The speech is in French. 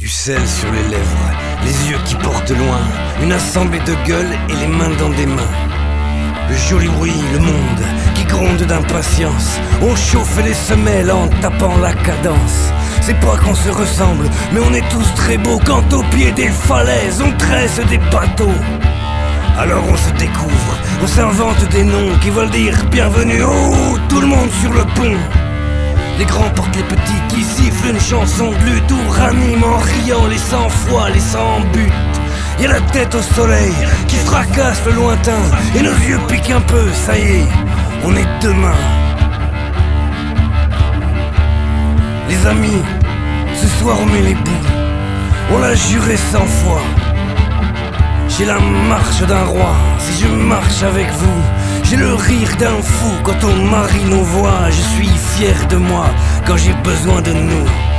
Du sel sur les lèvres, les yeux qui portent loin, une assemblée de gueules et les mains dans des mains. Le joli bruit, le monde qui gronde d'impatience. On chauffe les semelles en tapant la cadence. C'est pas qu'on se ressemble, mais on est tous très beaux quand au pied des falaises on tresse des bateaux. Alors on se découvre, on s'invente des noms qui veulent dire bienvenue, oh, tout le monde sur le pont. Les grands portent les petits qui sifflent une chanson de lutte foi, les sans but. A la tête au soleil qui fracasse le lointain et nos yeux piquent un peu, ça y est, on est demain. Les amis, ce soir on met les bouts, on l'a juré cent fois. J'ai la marche d'un roi si je marche avec vous. J'ai le rire d'un fou quand on marie nos voix. Je suis fier de moi quand j'ai besoin de nous.